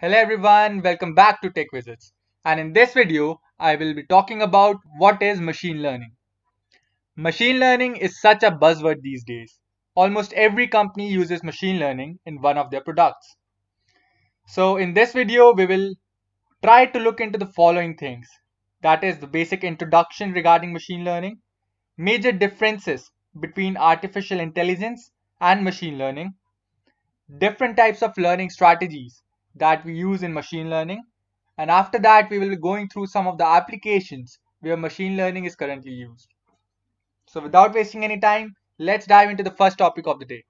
Hello everyone, welcome back to Tech Wizards. And in this video, I will be talking about what is machine learning. Machine learning is such a buzzword these days. Almost every company uses machine learning in one of their products. So in this video, we will try to look into the following things. That is the basic introduction regarding machine learning, major differences between artificial intelligence and machine learning, different types of learning strategies that we use in machine learning. And after that, we will be going through some of the applications where machine learning is currently used. So without wasting any time, let's dive into the first topic of the day.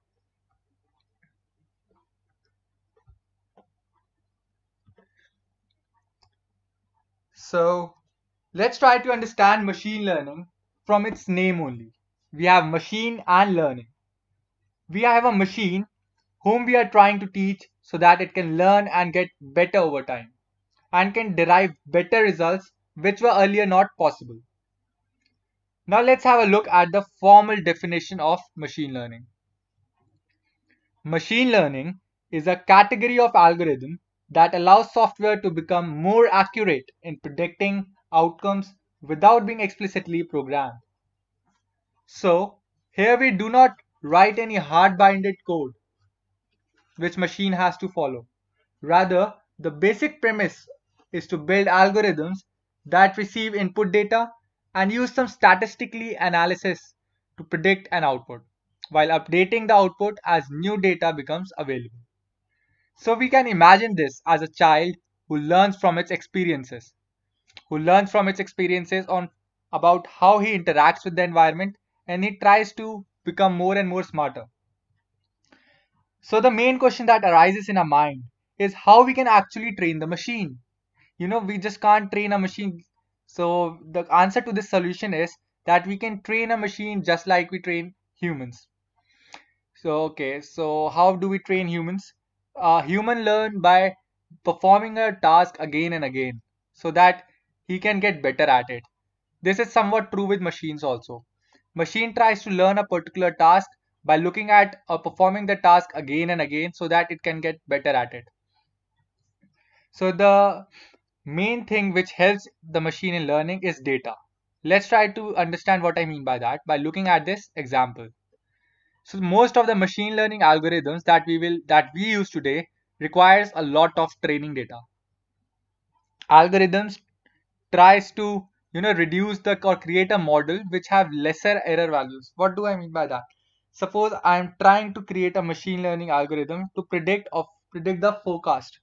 So let's try to understand machine learning from its name only. We have machine and learning. We have a machine whom we are trying to teach so that it can learn and get better over time and can derive better results which were earlier not possible. Now let's have a look at the formal definition of machine learning. Machine learning is a category of algorithm that allows software to become more accurate in predicting outcomes without being explicitly programmed. So here we do not write any hard-binded code which machine has to follow. Rather, the basic premise is to build algorithms that receive input data and use some statistically analysis to predict an output while updating the output as new data becomes available. So we can imagine this as a child who learns from its experiences, who learns from its experiences on about how he interacts with the environment and he tries to become more and more smarter. So the main question that arises in our mind is how we can actually train the machine. You know, we just can't train a machine. So the answer to this solution is that we can train a machine just like we train humans. So okay, so how do we train humans? A human learn by performing a task again and again so that he can get better at it. This is somewhat true with machines also. Machine tries to learn a particular task by looking at or performing the task again and again so that it can get better at it. So the main thing which helps the machine in learning is data. Let's try to understand what I mean by that by looking at this example. So most of the machine learning algorithms that we will that we use today requires a lot of training data. Algorithms tries to you know reduce the or create a model which have lesser error values. What do I mean by that? Suppose I am trying to create a machine learning algorithm to predict of predict the forecast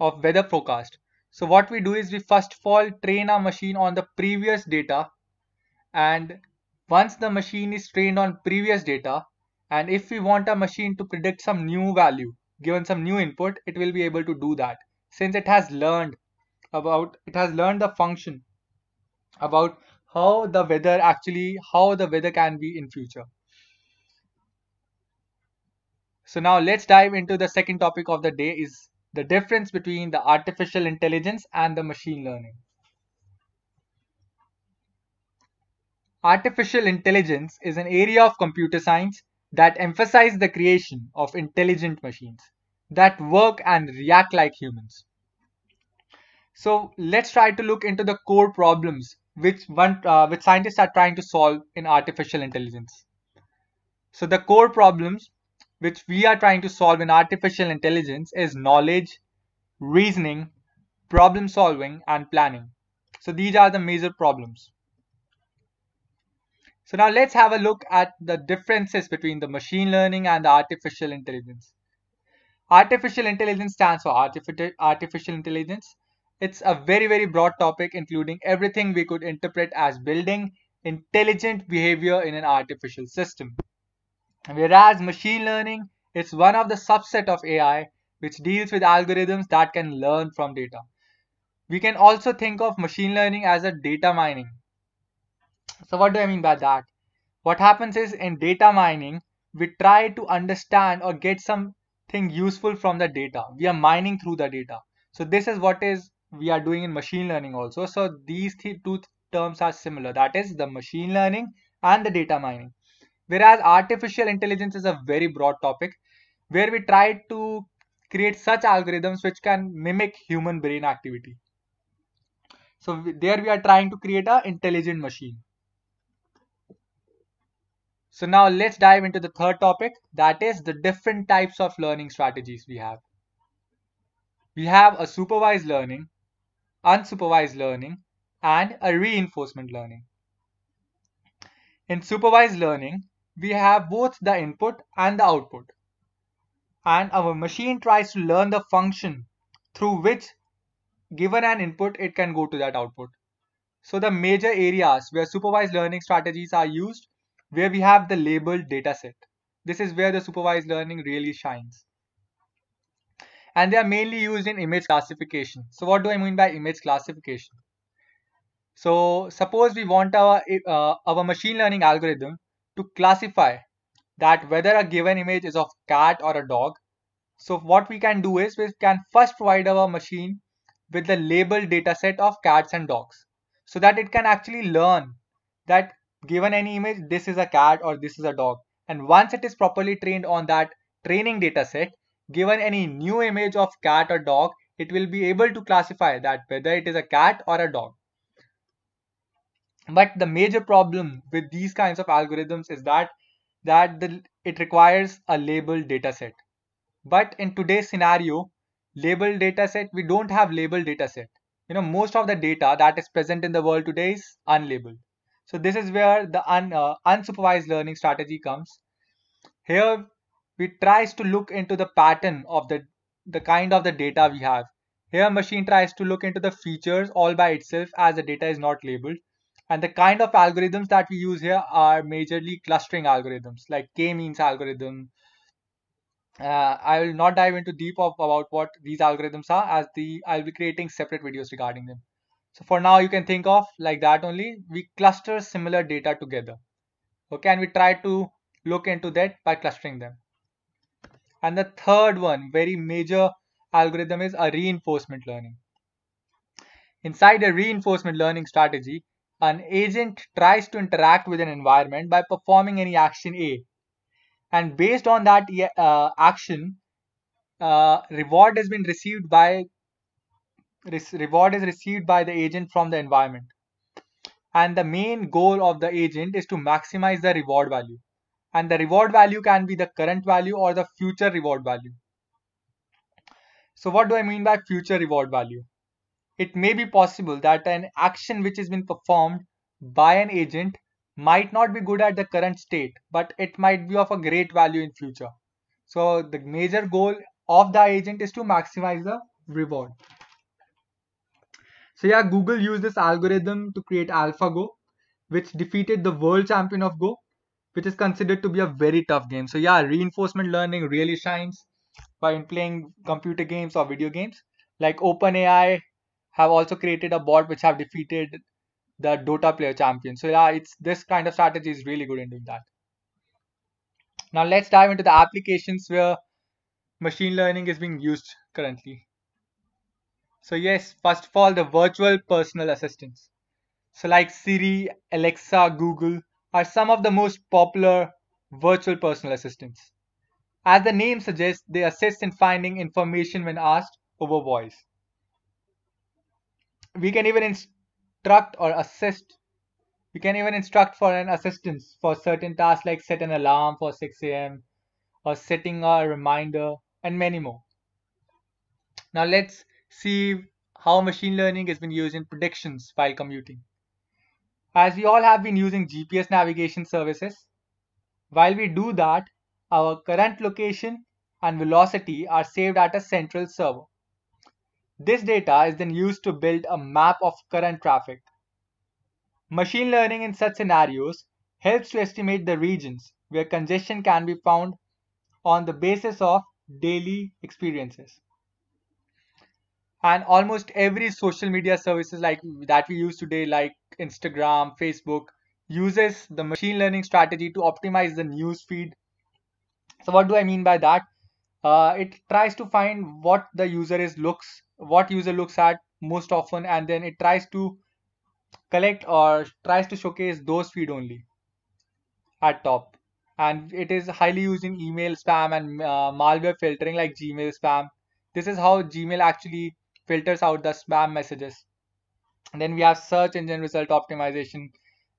of weather forecast. So what we do is we first of all train our machine on the previous data. And once the machine is trained on previous data and if we want a machine to predict some new value given some new input it will be able to do that. Since it has learned about it has learned the function about how the weather actually how the weather can be in future so now let's dive into the second topic of the day is the difference between the artificial intelligence and the machine learning. Artificial intelligence is an area of computer science that emphasizes the creation of intelligent machines that work and react like humans. So let's try to look into the core problems which one uh, which scientists are trying to solve in artificial intelligence. So the core problems which we are trying to solve in artificial intelligence is knowledge, reasoning, problem solving, and planning. So these are the major problems. So now let's have a look at the differences between the machine learning and the artificial intelligence. Artificial intelligence stands for artificial intelligence. It's a very, very broad topic, including everything we could interpret as building intelligent behavior in an artificial system. Whereas machine learning is one of the subset of AI which deals with algorithms that can learn from data. We can also think of machine learning as a data mining. So what do I mean by that? What happens is in data mining, we try to understand or get something useful from the data. We are mining through the data. So this is what is we are doing in machine learning also. So these two terms are similar. That is the machine learning and the data mining. Whereas artificial intelligence is a very broad topic where we try to create such algorithms which can mimic human brain activity. So there we are trying to create an intelligent machine. So now let's dive into the third topic that is the different types of learning strategies we have. We have a supervised learning, unsupervised learning and a reinforcement learning. In supervised learning, we have both the input and the output. And our machine tries to learn the function through which given an input it can go to that output. So the major areas where supervised learning strategies are used where we have the labeled dataset. This is where the supervised learning really shines. And they are mainly used in image classification. So what do I mean by image classification? So suppose we want our, uh, our machine learning algorithm to classify that whether a given image is of cat or a dog. So what we can do is we can first provide our machine with the labeled dataset of cats and dogs so that it can actually learn that given any image, this is a cat or this is a dog. And once it is properly trained on that training data set, given any new image of cat or dog, it will be able to classify that whether it is a cat or a dog. But the major problem with these kinds of algorithms is that that the, it requires a labeled data set. But in today's scenario, labeled data set, we don't have labeled data set. You know, most of the data that is present in the world today is unlabeled. So this is where the un, uh, unsupervised learning strategy comes. Here we tries to look into the pattern of the, the kind of the data we have. Here machine tries to look into the features all by itself as the data is not labeled. And the kind of algorithms that we use here are majorly clustering algorithms like k-means algorithm. Uh, I will not dive into deep of about what these algorithms are as the I'll be creating separate videos regarding them. So for now, you can think of like that only. We cluster similar data together. Okay, and we try to look into that by clustering them. And the third one, very major algorithm is a reinforcement learning. Inside a reinforcement learning strategy, an agent tries to interact with an environment by performing any action A. And based on that uh, action, uh, reward has been received by reward is received by the agent from the environment. And the main goal of the agent is to maximize the reward value. And the reward value can be the current value or the future reward value. So what do I mean by future reward value? It may be possible that an action which has been performed by an agent might not be good at the current state, but it might be of a great value in future. So the major goal of the agent is to maximize the reward. So yeah, Google used this algorithm to create AlphaGo, which defeated the world champion of Go, which is considered to be a very tough game. So yeah, reinforcement learning really shines by playing computer games or video games. Like OpenAI have also created a bot which have defeated the Dota player champion. So yeah, it's this kind of strategy is really good in doing that. Now let's dive into the applications where machine learning is being used currently. So yes, first of all, the virtual personal assistants. So like Siri, Alexa, Google are some of the most popular virtual personal assistants. As the name suggests, they assist in finding information when asked over voice. We can even instruct or assist. We can even instruct for an assistance for certain tasks like set an alarm for 6 a.m. or setting a reminder and many more. Now let's see how machine learning has been used in predictions while commuting. As we all have been using GPS navigation services, while we do that, our current location and velocity are saved at a central server. This data is then used to build a map of current traffic. Machine learning in such scenarios helps to estimate the regions where congestion can be found on the basis of daily experiences. And almost every social media services like that we use today like instagram facebook uses the machine learning strategy to optimize the news feed. So what do i mean by that uh, it tries to find what the user is looks what user looks at most often and then it tries to collect or tries to showcase those feed only at top and it is highly used in email spam and uh, malware filtering like gmail spam This is how Gmail actually filters out the spam messages. And then we have search engine result optimization,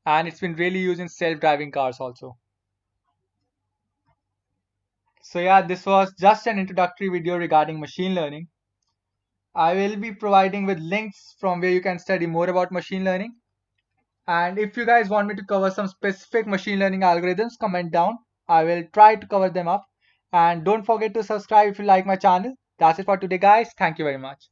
and it's been really used in self-driving cars also. So yeah, this was just an introductory video regarding machine learning. I will be providing with links from where you can study more about machine learning. And if you guys want me to cover some specific machine learning algorithms, comment down. I will try to cover them up. And don't forget to subscribe if you like my channel. That's it for today guys. Thank you very much.